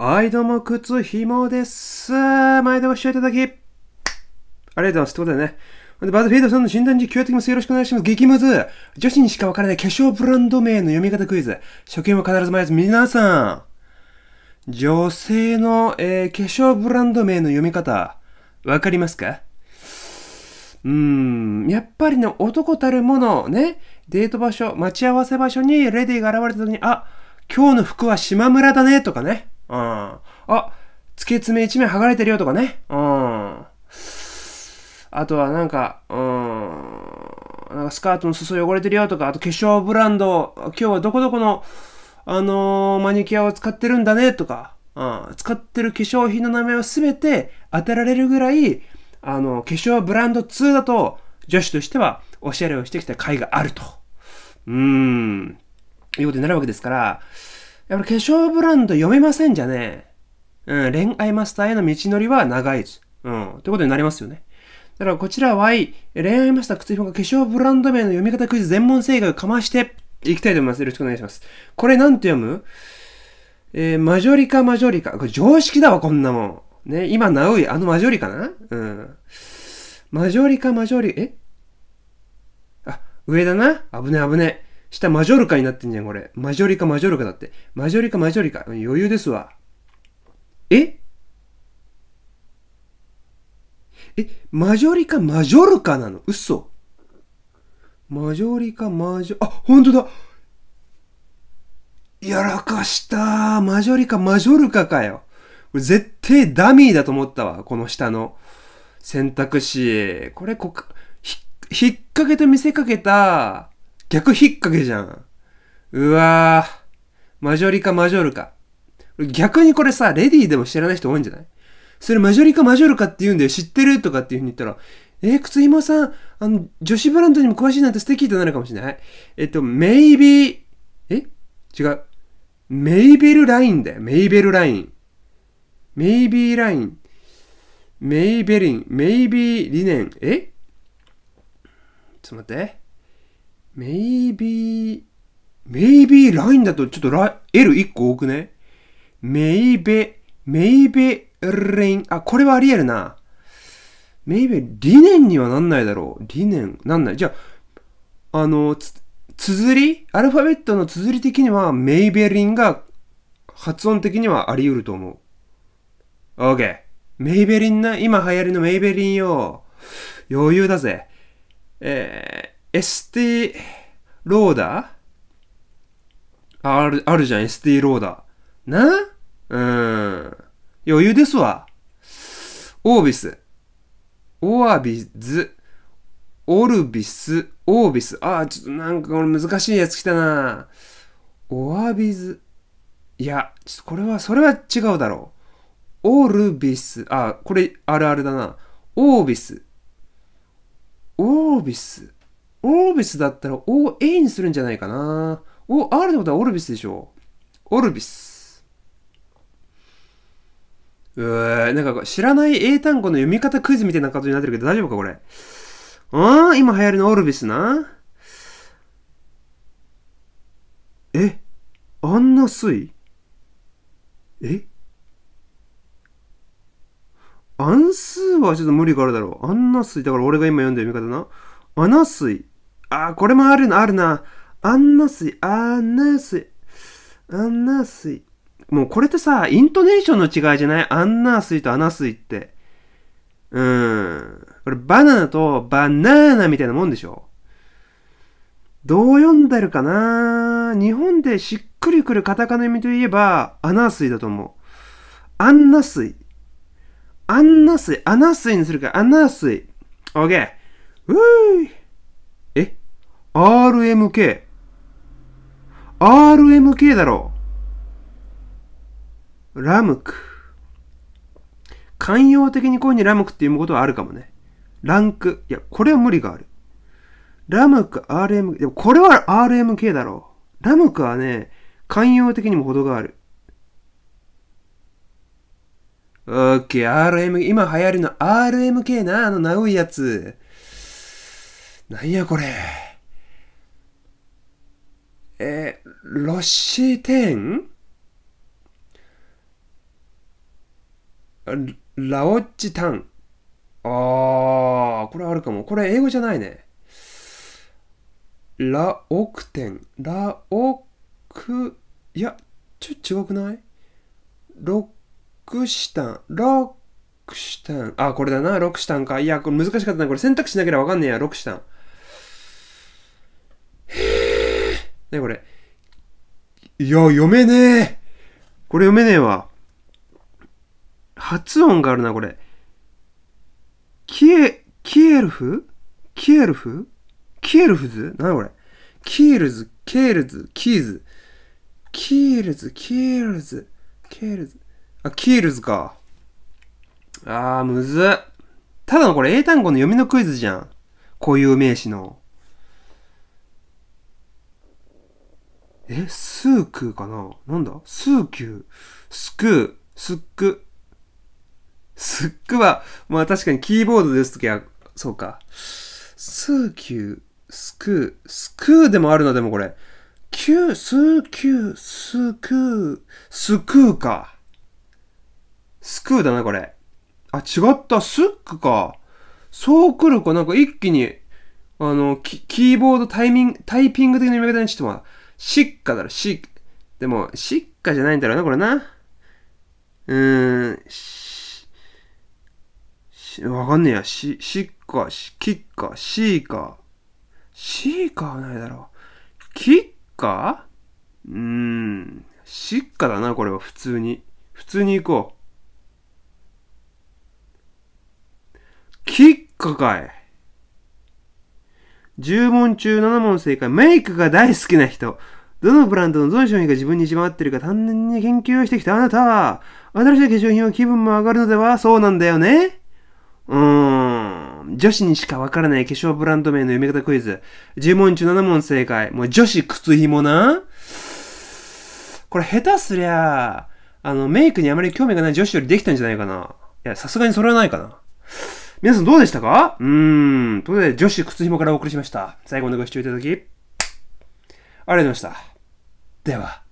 はい、どうも、靴ひもです。毎度ご視聴いただき、ありがとうございます。ということでね、ほんでバズフィードさんの診断時、今日的ます。よろしくお願いします。激ムズ女子にしかわからない化粧ブランド名の読み方クイズ。初見は必ず前です。皆さん、女性の、えー化粧ブランド名の読み方、わかりますか？うーん、やっぱりね、男たるもの、ね、デート場所、待ち合わせ場所にレディーが現れた時に、あ、今日の服は島村だね、とかね。うん。あ、付け爪一面剥がれてるよ、とかね。うん。あとはなんか、うん、なんかスカートの裾汚れてるよとか、あと化粧ブランド、今日はどこどこの、あのーマニキュアを使ってるんだねとか、うん、使ってる化粧品の名前をすべて当てられるぐらい、あの、化粧ブランド2だと、女子としてはおしゃれをしてきた甲斐があると。うーん。いうことになるわけですから、やっぱ化粧ブランド読めませんじゃねうん、恋愛マスターへの道のりは長いです。うん、ってことになりますよね。だからこちらは、恋愛マスター靴ひもが化粧ブランド名の読み方クイズ全問正解をかましていきたいと思います。よろしくお願いします。これなんて読む？えー、マジョリカマジョリカ。これ常識だわ、こんなもん。ね、今、ナウイ、あのマジョリカな？うん。マジョリカマジョリ、え？あ、上だな？危ね危ね。下マジョルカになってんじゃん、これ。マジョリカマジョルカだって。マジョリカマジョリカ。余裕ですわ。え？え、マジョリカマジョルカなの？嘘マジョリカマジョ、あ、ほんとだやらかしたマジョリカマジョルカかよ。絶対ダミーだと思ったわ、この下の選択肢。これこ、ひ、引っ掛けと見せかけた、逆引っ掛けじゃん。うわぁ。マジョリカマジョルカ。逆にこれさ、レディーでも知らない人多いんじゃない？それマジョリカマジョルカって言うんだよ。知ってるとかっていうふうに言ったら、えー、靴芋さん、あの、女子ブランドにも詳しいなんて素敵となるかもしれない？えっと、メイビー、え？違う。メイベルラインだよ。メイベルライン。メイビーライン。メイベリン。メイビーリネン。え？ちょっと待って。メイビー、メイビーラインだとちょっとラ L1 個多くね？メイベ、メイベレイン。あ、これはあり得るな。メイベ、リネンにはなんないだろう。リネン、なんない。じゃあ、あの、つ、綴り？アルファベットの綴り的にはメイベリンが発音的にはあり得ると思う。OK。メイベリンな、今流行りのメイベリンよ。余裕だぜ。えー、エスティローダー？ある、あるじゃん、エスティローダー。な？うん。余裕ですわ。オービス。オアビズ。オルビス。オービス。あー、ちょっとなんかこれ難しいやつ来たな。オアビズ。いや、ちょっとこれは、それは違うだろう。オルビス。あ、これあるあるだな。オービス。オービス。オービスだったら OA にするんじゃないかな。お、R ってことはオルビスでしょ。オルビス。うーなんか知らない英単語の読み方クイズみたいな感じになってるけど大丈夫かこれ？ああ、今流行りのオルビスな。えあんな水？え？暗数はちょっと無理があるだろう。あんな水。だから俺が今読んだ読み方な。アナ水。あー、これもあるな、あるな。あんな水。あんな水。あんな水。もうこれってさ、イントネーションの違いじゃない？アンナー水とアナ水って。うーん。これバナナとバナーナみたいなもんでしょ？どう読んでるかな？日本でしっくりくるカタカナ読みといえば、アナ水だと思う。アンナ水。アンナ水。アナ水にするか。アナ水。オッケー。うー。?RMK。RMK だろう。ラムク。寛容的にこういうふうにラムクって読むことはあるかもね。ランク。いや、これは無理がある。ラムク、RM、でもこれは RMK だろう。ラムクはね、寛容的にも程がある。オッケー、RM、今流行りの RMK な、あのナウいやつ。なんやこれ。えーロッシーテン？ラオッチタン。あー、これあるかも。これ英語じゃないね。ラオクテン。ラオク、いや、ちょっと違くない？ロックシタン。ロックシタン。あ、これだな。ロックシタンか。いや、これ難しかったな。これ選択肢なければわかんねえや。ロックシタン。へえ。ねこれ？いや、読めねえ。これ読めねえわ。発音があるな、これ。キエ、キエルフ？キエルフ？キエルフズ？なにこれ？キールズ、ケールズ、キーズ。キールズ、キールズ、ケールズ。あ、キールズか。あー、むずっ。ただのこれ英単語の読みのクイズじゃん。固有名詞の。え、スークーかな？なんだ？スーキュー、スクー、スック。スックは、まあ確かにキーボードですときは、そうか。スーキュー、スクー、スクーでもあるな、でもこれ。キュー、スーキュー、スクー、スクーか。スクーだな、これ。あ、違った、スックか。そう来るか、なんか一気に、あの、キーボードタイミング、タイピング的な読み方にしても、シッカだろ、シッ。でも、シッカじゃないんだろうな、これな。うーん、し、しわかんねえや。し、シッカ、シキッカ、シーカ。シーカはないだろう。キッカうーん、シッカだな、これは普通に。普通に行こう。キッカかい。10問中7問正解。メイクが大好きな人。どのブランドのどの商品が自分に一番合ってるか丹念に研究をしてきたあなた。新しい化粧品は気分も上がるのでは？そうなんだよね。うーん。女子にしかわからない化粧ブランド名の読み方クイズ。10問中7問正解。もう女子靴紐な。これ下手すりゃ、あの、メイクにあまり興味がない女子よりできたんじゃないかな。いや、さすがにそれはないかな。皆さんどうでしたか？うーん。ということで、女子靴紐からお送りしました。最後までご視聴いただき、ありがとうございました。では。